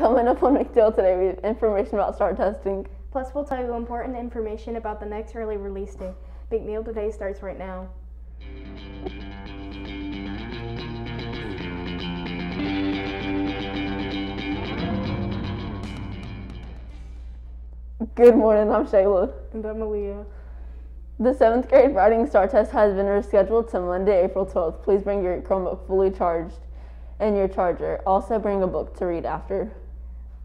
Coming up on McNiel today, we have information about STAAR testing. Plus, we'll tell you important information about the next early release day. meal Today starts right now. Good morning, I'm Shayla. And I'm Aaliyah. The seventh grade writing STAAR test has been rescheduled to Monday, April 12th. Please bring your Chromebook fully charged and your charger. Also, bring a book to read after.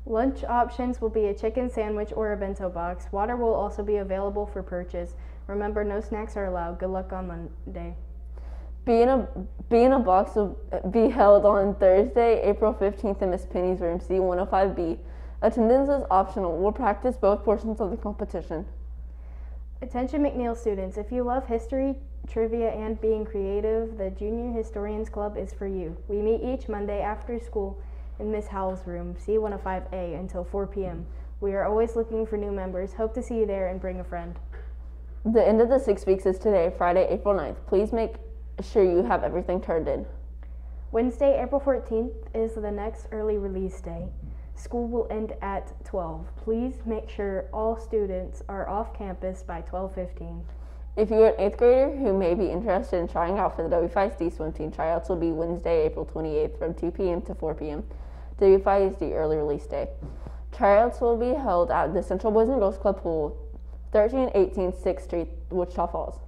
Lunch options will be a chicken sandwich or a bento box. Water will also be available for purchase. Remember, no snacks are allowed. Good luck on Monday. Be in a Be in a Box will be held on Thursday, April 15th in Miss Penny's room, C105B. Attendance is optional. We'll practice both portions of the competition. Attention McNiel students, if you love history, trivia, and being creative, the Junior Historians Club is for you. We meet each Monday after school in Miss Howell's room, C105A, until 4 p.m. We are always looking for new members. Hope to see you there and bring a friend. The end of the six weeks is today, Friday, April 9th. Please make sure you have everything turned in. Wednesday, April 14th is the next early release day. School will end at 12. Please make sure all students are off campus by 12:15. If you're an eighth grader who may be interested in trying out for the WFISD swim team, tryouts will be Wednesday, April 28th from 2 p.m. to 4 p.m. WFISD early release day. Tryouts will be held at the Central Boys and Girls Club pool, 1318 6th Street, Wichita Falls.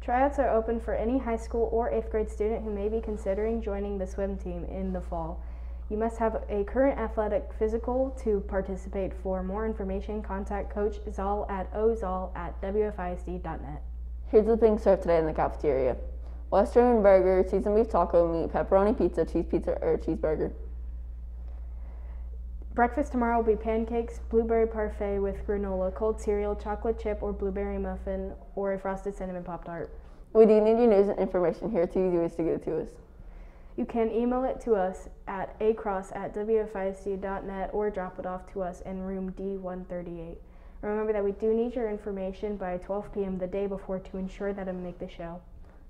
Tryouts are open for any high school or eighth grade student who may be considering joining the swim team in the fall. You must have a current athletic physical to participate. For more information, contact Coach Zoll at ozall at wfisd.net. Here's what's being served today in the cafeteria. Western burger, seasoned beef taco meat, pepperoni pizza, cheese pizza, or cheeseburger. Breakfast tomorrow will be pancakes, blueberry parfait with granola, cold cereal, chocolate chip or blueberry muffin, or a frosted cinnamon pop tart. We do need your news and information. Here are two easy ways to get it to us. You can email it to us at across at wfisd.net or drop it off to us in room D138. Remember that we do need your information by 12 p.m. the day before to ensure that I make the show.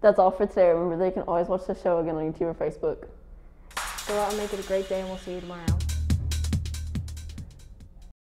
That's all for today. Remember, they can always watch the show again on YouTube or Facebook. Go out and make it a great day, and we'll see you tomorrow.